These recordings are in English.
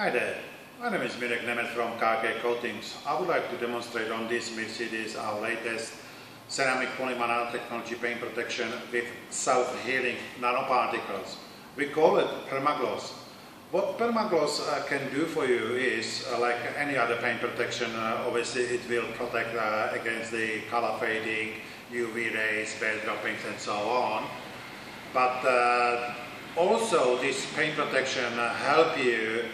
Hi there, my name is Mirek Nemet from Car Care Coatings. I would like to demonstrate on this Mercedes our latest ceramic polymer nanotechnology paint protection with self-healing nanoparticles. We call it Permagloss. What Permagloss uh, can do for you is, uh, like any other paint protection, uh, obviously it will protect uh, against the color fading, UV rays, bad droppings and so on. But uh, also this paint protection uh, help you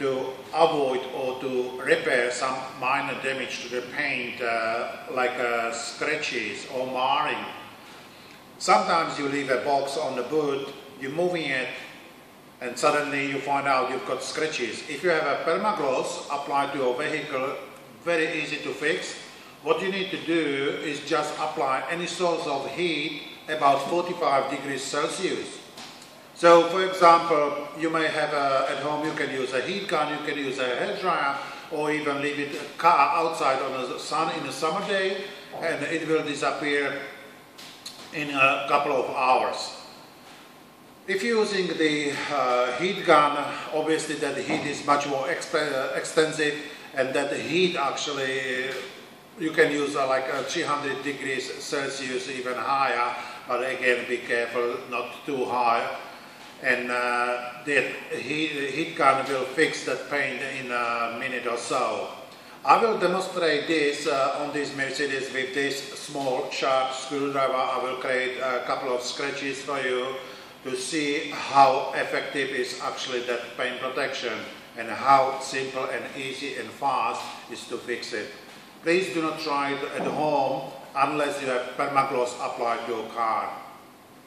to avoid or to repair some minor damage to the paint uh, like uh, scratches or marring. Sometimes you leave a box on the boot, you're moving it and suddenly you find out you've got scratches. If you have a permagloss applied to your vehicle, very easy to fix. What you need to do is just apply any source of heat about 45 degrees Celsius. So for example, you may have a, at home, you can use a heat gun, you can use a hair dryer, or even leave it outside on the sun in a summer day, and it will disappear in a couple of hours. If you're using the uh, heat gun, obviously that heat is much more exp uh, extensive, and that the heat actually you can use uh, like 300 degrees Celsius, even higher, but again be careful not too high and uh, the heat, heat gun will fix that paint in a minute or so. I will demonstrate this uh, on this Mercedes with this small sharp screwdriver. I will create a couple of scratches for you to see how effective is actually that paint protection and how simple and easy and fast is to fix it. Please do not try it at home unless you have permagloss applied to your car.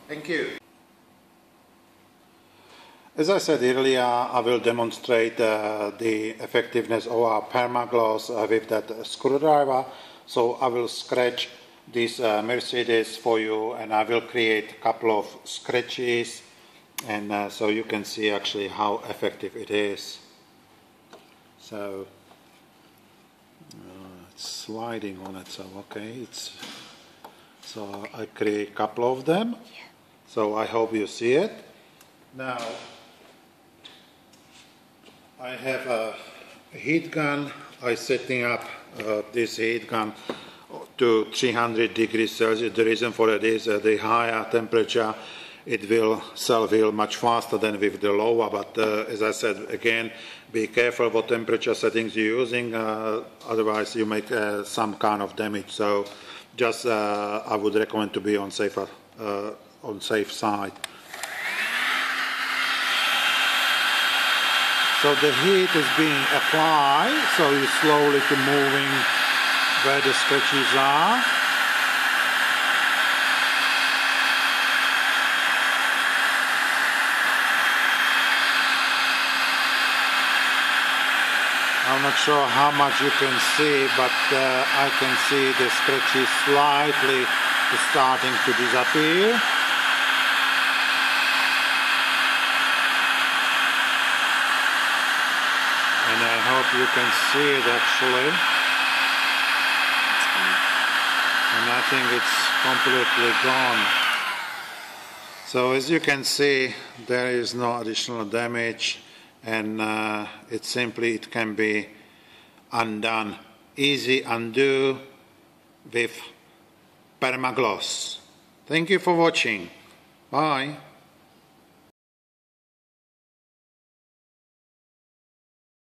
Thank you. As I said earlier, I will demonstrate uh, the effectiveness of our permagloss uh, with that screwdriver. So I will scratch this uh, Mercedes for you and I will create a couple of scratches and uh, so you can see actually how effective it is. So uh, it's sliding on it, so okay, it's so I create a couple of them. So I hope you see it. Now I have a heat gun. I'm setting up uh, this heat gun to 300 degrees Celsius. The reason for that is uh, the higher temperature it will self-heal much faster than with the lower. But uh, as I said again, be careful what temperature settings you're using. Uh, otherwise, you make uh, some kind of damage. So, just uh, I would recommend to be on safer on safe side. So the heat is being applied, so you're slowly to moving where the scratches are. I'm not sure how much you can see, but uh, I can see the scratches slightly starting to disappear. and I hope you can see it actually. And I think it's completely gone. So as you can see there is no additional damage and uh, it simply it can be undone. Easy undo with permagloss. Thank you for watching. Bye